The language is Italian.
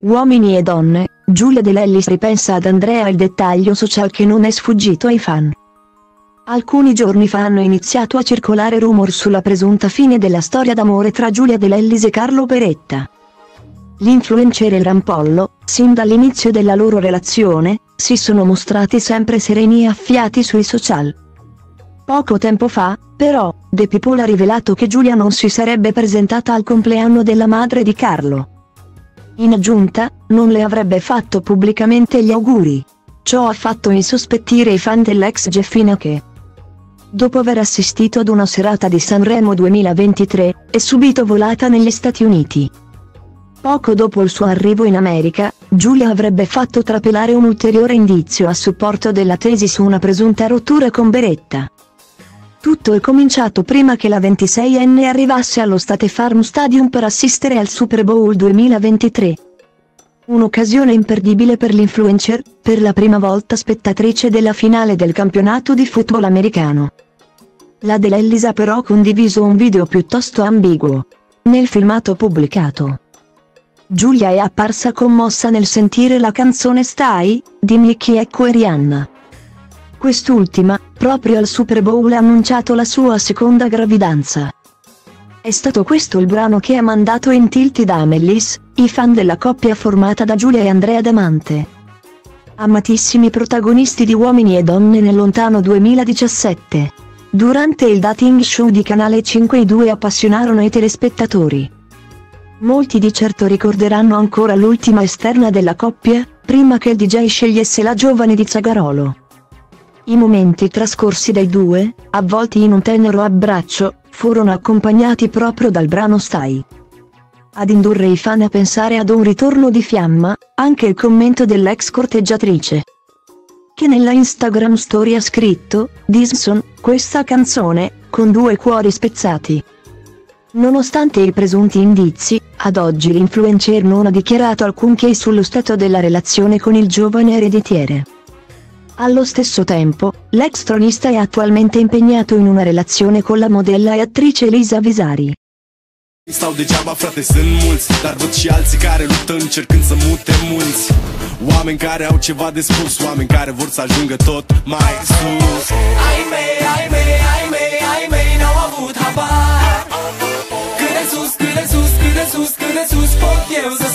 Uomini e donne, Giulia De Lellis ripensa ad Andrea il dettaglio social che non è sfuggito ai fan. Alcuni giorni fa hanno iniziato a circolare rumor sulla presunta fine della storia d'amore tra Giulia De Lellis e Carlo Beretta. L'influencer e il rampollo, sin dall'inizio della loro relazione, si sono mostrati sempre sereni e affiati sui social. Poco tempo fa, però, The People ha rivelato che Giulia non si sarebbe presentata al compleanno della madre di Carlo. In aggiunta, non le avrebbe fatto pubblicamente gli auguri. Ciò ha fatto insospettire i fan dell'ex Jeffina che, dopo aver assistito ad una serata di Sanremo 2023, è subito volata negli Stati Uniti. Poco dopo il suo arrivo in America, Giulia avrebbe fatto trapelare un ulteriore indizio a supporto della tesi su una presunta rottura con Beretta. Tutto è cominciato prima che la 26enne arrivasse allo State Farm Stadium per assistere al Super Bowl 2023. Un'occasione imperdibile per l'influencer, per la prima volta spettatrice della finale del campionato di football americano. La Delellis ha però condiviso un video piuttosto ambiguo. Nel filmato pubblicato. Giulia è apparsa commossa nel sentire la canzone Stai, di Mickey Ecco e Rihanna. Quest'ultima, proprio al Super Bowl ha annunciato la sua seconda gravidanza. È stato questo il brano che ha mandato in tilt da Amelis, i fan della coppia formata da Giulia e Andrea Damante. Amatissimi protagonisti di Uomini e Donne nel lontano 2017. Durante il dating show di Canale 5 i due appassionarono i telespettatori. Molti di certo ricorderanno ancora l'ultima esterna della coppia, prima che il DJ scegliesse la giovane di Zagarolo. I momenti trascorsi dai due, avvolti in un tenero abbraccio, furono accompagnati proprio dal brano Stai. Ad indurre i fan a pensare ad un ritorno di fiamma, anche il commento dell'ex corteggiatrice. Che nella Instagram story ha scritto, Disson, questa canzone, con due cuori spezzati. Nonostante i presunti indizi, ad oggi l'influencer non ha dichiarato alcunché sullo stato della relazione con il giovane ereditiere. Allo stesso tempo, l'ex tronista è attualmente impegnato in una relazione con la modella e attrice Elisa Visari. Stau degeaba, frate, sunt mulți Dar văd și alții care luptă încercând să mute mulți. Oameni care au ceva de spus Oameni care vor să ajungă tot mai sus. Ai mei, ai mei, ai mei, ai mei N-au avut habar. Cât de sus, cât de sus, cât de sus, cât de sus Pot eu să